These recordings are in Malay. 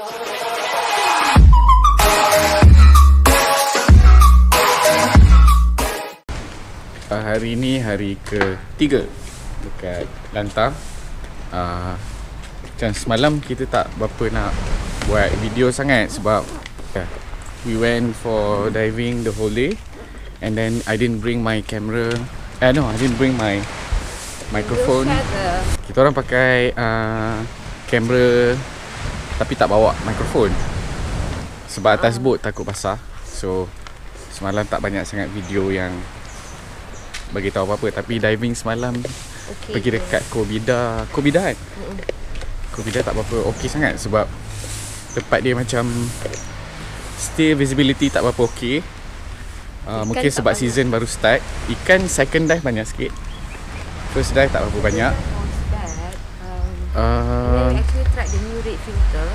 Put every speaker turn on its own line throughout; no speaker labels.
Uh, hari ni hari ketiga dekat Lantar. Uh, macam semalam kita tak berapa nak buat video sangat sebab yeah, we went for diving the whole day and then I didn't bring my camera. Eh no, I didn't bring my microphone. Kita orang pakai uh, kamera tapi tak bawa mikrofon. Sebab atas boat takut basah. So semalam tak banyak sangat video yang bagi tahu apa-apa tapi diving semalam okay, pergi dekat Kobida. Kobida kan? Kobida tak apa-apa okey sangat sebab tempat dia macam still visibility tak berapa okey. Uh, mungkin sebab season baru start. Ikan second dive banyak sikit. First dive tak berapa banyak. Uh,
actually tried the new red filter.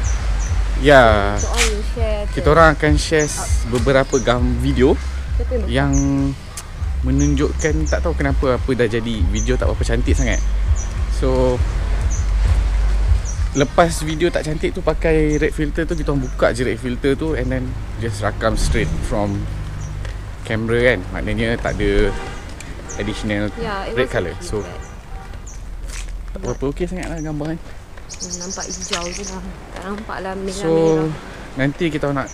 ya,
So you share.
kita orang akan share s- beberapa gam video yang menunjukkan tak tahu kenapa apa dah jadi video tak berapa cantik sangat. So lepas video tak cantik tu pakai red filter tu kita orang buka je red filter tu and then just rakam straight from camera kan. Maknanya tak ada additional
Yeah,
red colour.
okay,
So tak berapa okey sangat lah gambar kan.
Nampak hijau je lah. Tak nampak lah merah-merah.
So nanti kita nak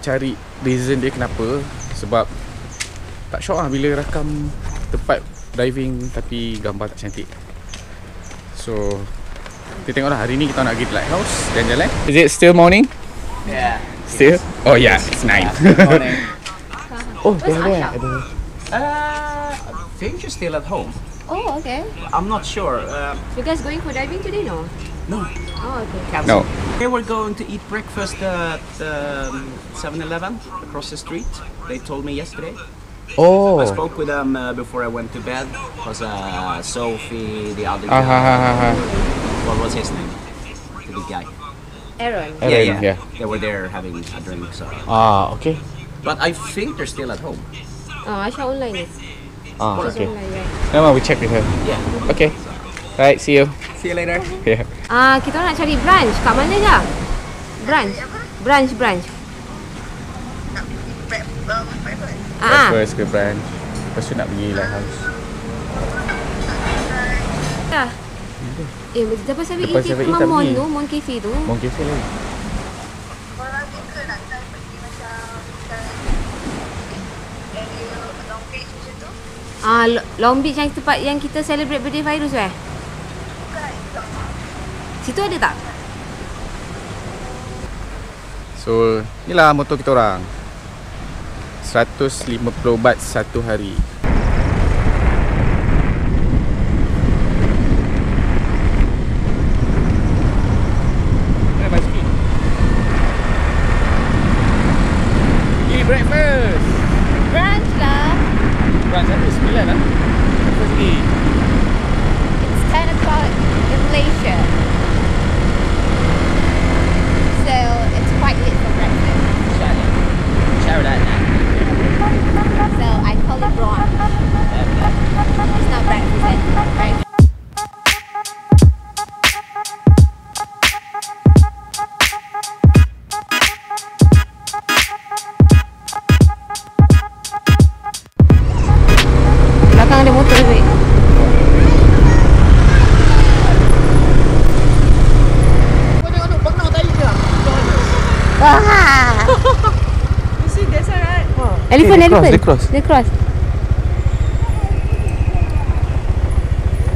cari reason dia kenapa sebab tak syok lah bila rakam tempat diving tapi gambar tak cantik. So kita tengoklah hari ni kita nak pergi lighthouse dan jalan. Is it still morning?
Yeah.
Still? Oh yeah, it's nine.
Morning.
oh,
Where's?
Ada-
Uh, I think she's still at home.
Oh, okay.
I'm not sure. Uh,
You guys going for diving today, no?
no,
Oh, okay.
cancel.
No.
They were going to eat breakfast at um, 7-Eleven across the street. They told me yesterday.
Oh.
I spoke with them uh, before I went to bed. Was uh, Sophie, the other
Ah,
guy.
ha, ha, ha, ha.
What was his name? The big guy.
Aaron.
Aaron,
yeah, yeah,
yeah.
They were there having a drink. So.
Ah, okay.
But I think they're still at home.
Oh, Asha online ni.
Ah, okay.
right?
Now we check with her.
Yeah.
Okay. Right, see you.
See you later.
Yeah.
Ah, kita orang nak cari branch. Kat mana je? Branch. Branch, branch. Ah,
Breakfast ke brunch. Lepas tu nak pergi lighthouse.
ah. Eh, depan 7
Depan 7-Eleven tak
Mon tu, Mon Cafe tu.
Mau cafe lagi.
Ah, Lo- Long Beach yang tempat yang kita celebrate birthday Fairuz eh? Situ ada tak?
So, inilah motor kita orang. 150 baht satu hari. Basikal? Pergi breakfast.
Branch lah.
Brunch ada 9 lah. Breakfast lagi.
It's 10 o'clock in Malaysia. So it's quite late for breakfast.
Shout out now.
So I call it brunch. It's not breakfast anymore, right?
Ada motor lebih. Elephant,
Eh, dia cross,
elephant.
dia cross.
Dia cross.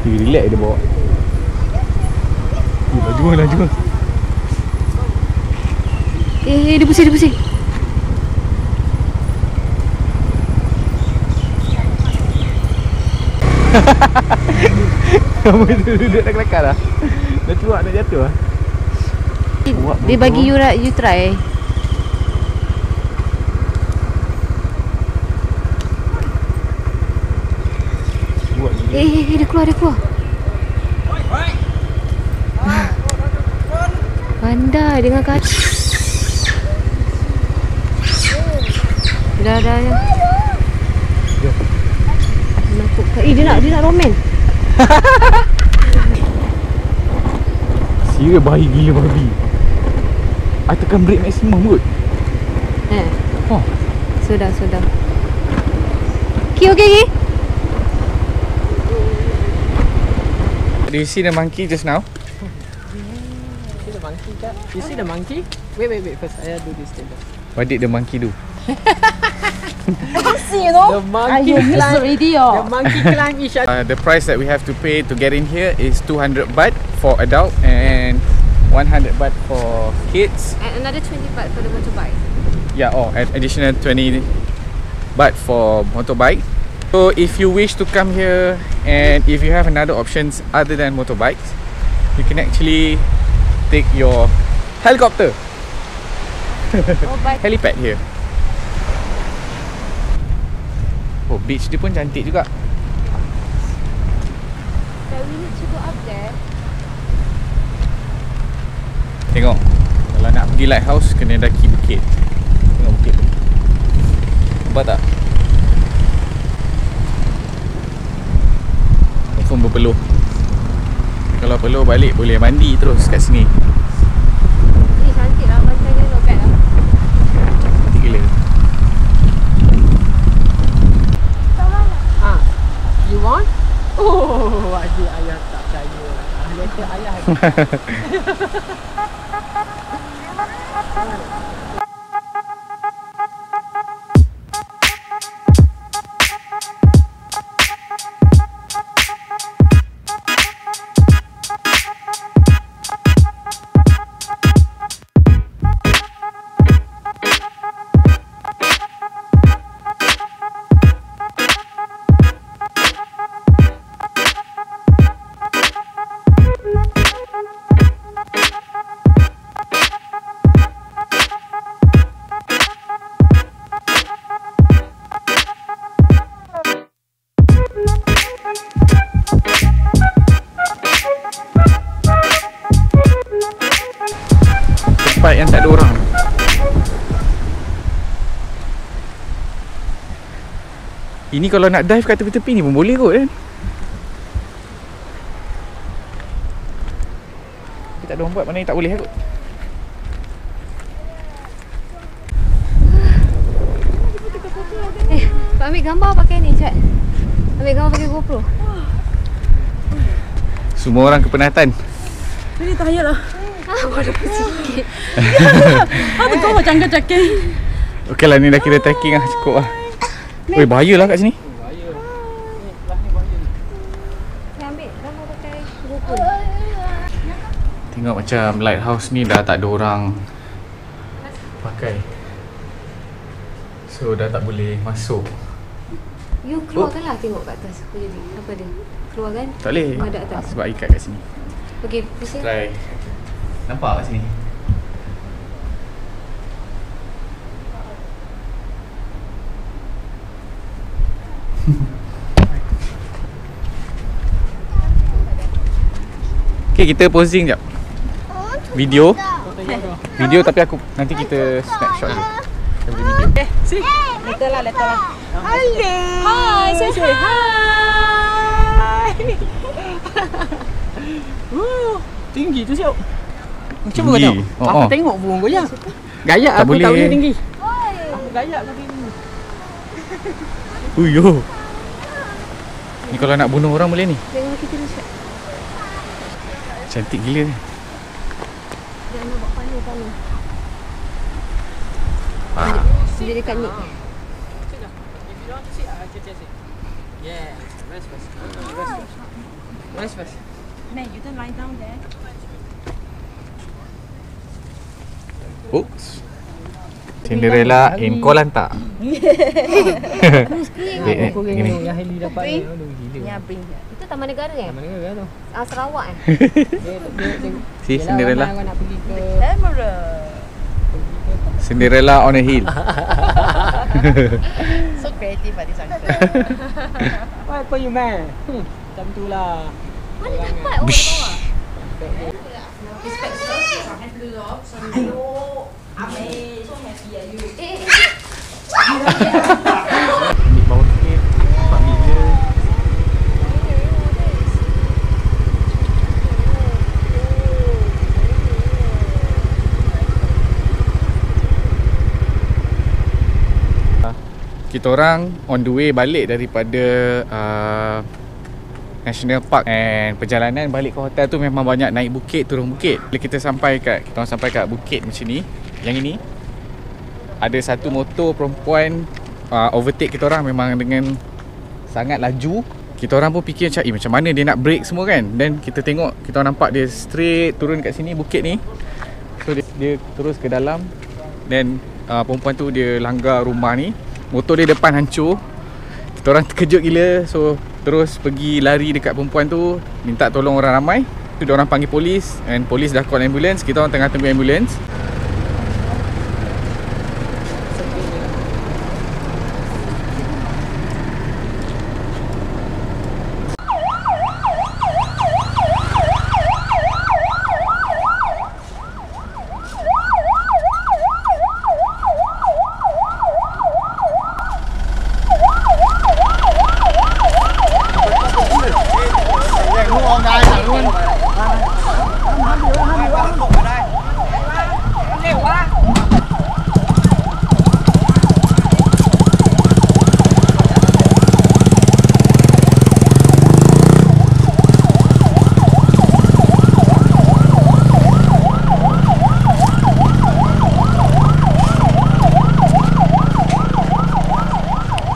Dia relax dia bawa. Eh, laju lah, laju
eh, dia pusing, dia pusing.
Kamu tu duduk nak kelakar lah. Dah tua nak jatuh lah.
Dia bagi you you try. Eh, eh, eh, dia keluar, dia keluar. Pandai dengan kaki. Dah, dah, dah. Menakutkan. Eh, dia nak, dia nak roman.
Serius bayi gila babi. I tekan brake maximum kot.
Eh.
Oh.
Sudah, sudah. Ki okey ki?
Do you see the monkey just now?
See the monkey? You see the monkey? Wait, wait, wait. First, I do this thing.
What did the monkey do?
The monkey climb.
already
The monkey climb each other.
Uh, the price that we have to pay to get in here is 200 baht for adult and 100 baht for kids.
And another 20 baht for the motorbike.
Yeah, oh, an additional 20 baht for motorbike. So if you wish to come here and if you have another options other than motorbikes, you can actually take your helicopter,
Oh,
helipad here. Oh, beach dia pun cantik juga. Tengok. Kalau nak pergi lighthouse Kena daki bukit. Tengok bukit tu. Nampak tak? Confirm berpeluh. Kalau peluh balik Boleh mandi terus kat sini
Ni cantik lah. Pantai dia not bad lah.
Cantik gila
Ah, you want? Oh, adik ayah tak percaya. Ah, ayah
Tempat yang tak ada orang Ini kalau nak dive kat tepi-tepi ni pun boleh kot kan Tapi tak ada orang buat mana ni tak boleh kot
Eh, ambil gambar pakai ni, Chat. Ambil gambar pakai GoPro.
Semua orang kepenatan
Ini tired lah.
Ah, baru sikit.
Ada kau macam cakap.
Okey lah ni dah kira trekking lah cukup lah Weh bahaya lah kat sini. Tengok macam lighthouse ni dah tak ada orang pakai So dah tak boleh masuk
You keluarkanlah tengok kat atas. Apa jadi? Apa dia? Keluar kan?
Tak boleh
Oh, ada atas.
Sebab ikat kat sini
Okey, pusing.
Try Nampak kat sini Okay kita posing jap Video Video tapi aku Nanti kita snapshot Kita boleh video
See? Later lah, later lah.
Hi, say say hi.
Oh, tinggi tu siap. Macam mana kau tengok?
Oh,
Aku
oh.
tengok burung goyang. Gaya
Tak
aku tak
boleh.
boleh tinggi. Aku gaya aku tinggi.
Uyo Ni kalau nak bunuh orang boleh ni
Tengok kita ni.
Cantik gila ni
Jangan nampak pana-pana.
ah.
Dia dekat ni.
Yes, rest first. Rest first. Rest first.
Man, you don't lie down there.
Oops Cinderella in Kuala Lantar gini.
tengok yang Heli dapat ni.
Yeah, bring.
Itu Taman Negara eh?
Mana ke tu?
Ah, Sarawak eh?
Si Cinderella
nak pergi ke.
Cinderella on a hill
So creative ah this uncle.
Apa you man? Hmm, macam tu lah.
Mana dapat orang
Ambil
so happy ya you. Eh.
Ambil bau sikit. Kita orang on the way balik daripada uh, National Park and perjalanan balik ke hotel tu memang banyak naik bukit turun bukit. Bila kita sampai kat kita sampai kat bukit macam ni, yang ini ada satu motor perempuan uh, overtake kita orang memang dengan sangat laju. Kita orang pun fikir macam, eh, macam mana dia nak break semua kan. Dan kita tengok, kita nampak dia straight turun kat sini bukit ni. So dia, dia terus ke dalam dan uh, perempuan tu dia langgar rumah ni. Motor dia depan hancur. Kita orang terkejut gila. So terus pergi lari dekat perempuan tu, minta tolong orang ramai. Tu orang panggil polis and polis dah call ambulance. Kita orang tengah tunggu ambulance.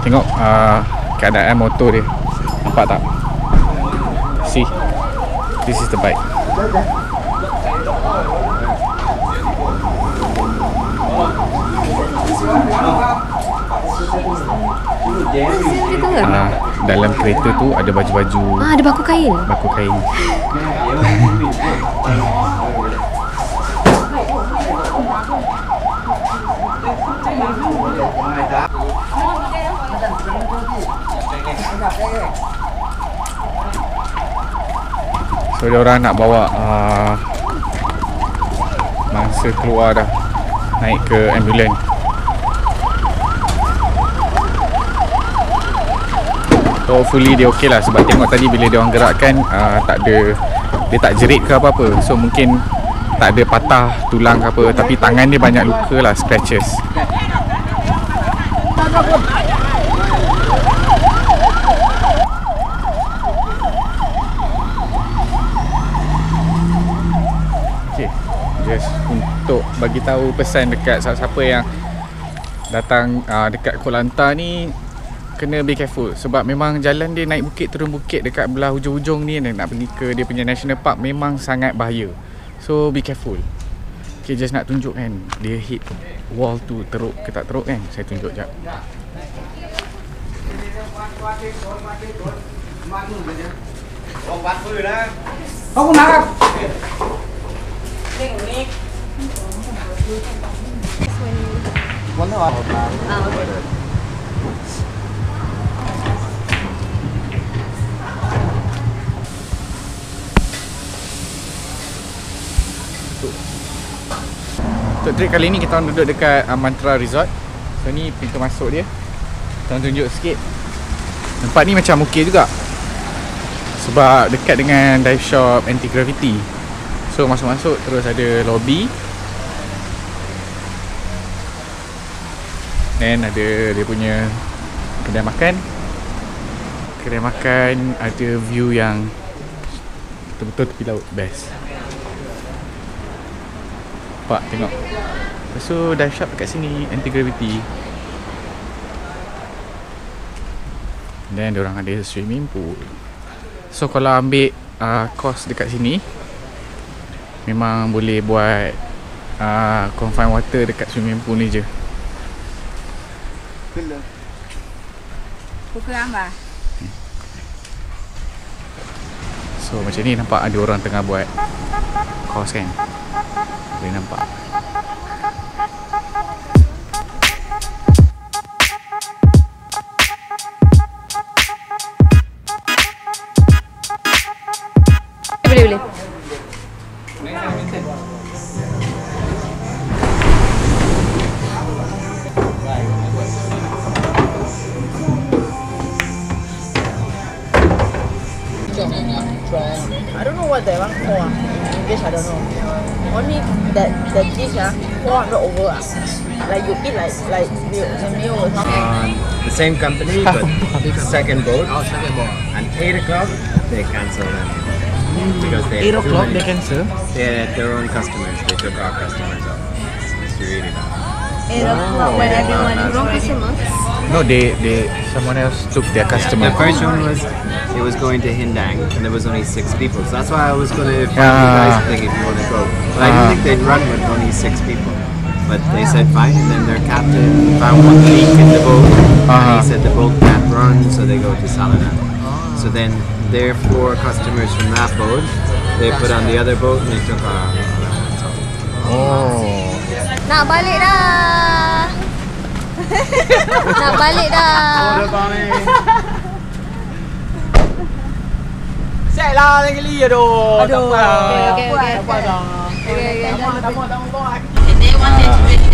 Tengok uh, keadaan motor dia. Nampak tak? See. This is the bike. Uh, dalam kereta tu ada baju-baju
Ah, ada baku kain.
baku kain. So dia orang nak bawa uh, mangsa keluar dah naik ke ambulans. So hopefully dia okey lah sebab tengok tadi bila dia orang gerakkan uh, tak ada dia tak jerit ke apa-apa. So mungkin tak ada patah tulang ke apa tapi tangan dia banyak luka lah scratches. Okay, just untuk bagi tahu pesan dekat siapa-siapa yang datang uh, dekat Kuala Lantar ni kena be careful sebab memang jalan dia naik bukit turun bukit dekat belah hujung-hujung ni nak pergi ke dia punya national park memang sangat bahaya. So be careful. Okay, just nak tunjuk kan dia hit wall tu teruk ke tak teruk kan. Saya tunjuk jap. Untuk trip kali ni kita orang duduk dekat uh, Mantra Resort. So ni pintu masuk dia. Kita orang tunjuk sikit. Tempat ni macam okey juga. Sebab dekat dengan dive shop anti gravity. So masuk-masuk terus ada lobby. Then ada dia punya kedai makan. Kedai makan ada view yang betul-betul tepi laut best. Nampak tengok Lepas tu dive shop dekat sini Anti-gravity Dan orang ada swimming pool So kalau ambil uh, course dekat sini Memang boleh buat uh, Confined water dekat swimming pool ni je
Pukul apa?
So macam ni nampak ada orang tengah buat Course kan Boleh nampak
Boleh, boleh.
I don't know what that one called. ah. In English, I don't know. Only that that dish ah, 400 over ah. Like you eat like like meal, the meal or something.
on the same company but second boat. And 8 o'clock they cancel them. Because they
8 o'clock they cancel.
They had their own customers. They took our customers off. It's really bad.
8 o'clock when everyone is
Wrong
ready.
customer.
No, they they someone else took their customer.
The first one was it was going to Hindang and there was only six people. So that's why I was gonna find you
Ah.
guys thing if you wanna go. But I didn't
Ah.
think they'd run with only six people. But they said fine and then their captain found one leak in the boat and
Ah.
he said the boat can't run so they go to Salana. So then their four customers from that boat they put on the other boat and they took our
Oh.
Nak balik dah. Nak balik dah.
Set lah lagi li aduh. Tak apa.
Okay, okay, okay.
Tak apa dah.
Okay, okay.
Tak apa, tak apa, tak apa.
Okay, day one, day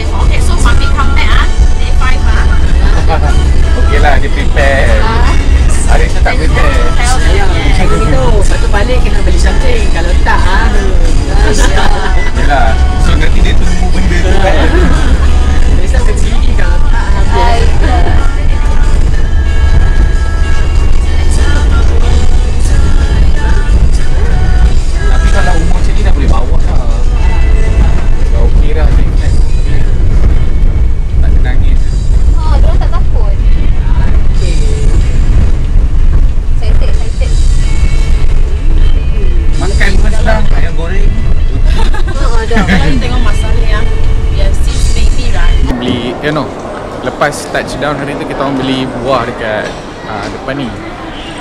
Lepas touchdown hari tu kita orang beli buah dekat uh, depan ni.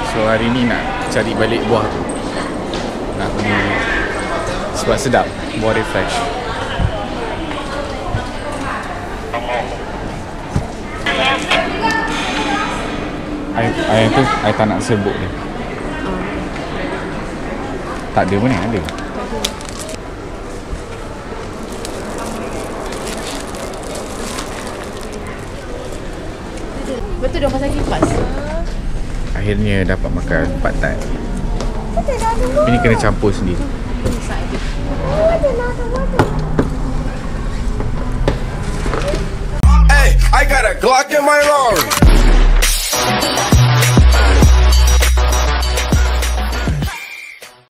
So hari ni nak cari balik buah tu. Nak beli sebab sedap. Buah dia fresh. Air, air tu, air tak nak sebut dia. Tak ada pun ni, ada.
Betul dia pasal kipas.
Akhirnya dapat makan pad thai. Tapi ni kena campur sendiri.
Hey, I got a Glock in my Rari.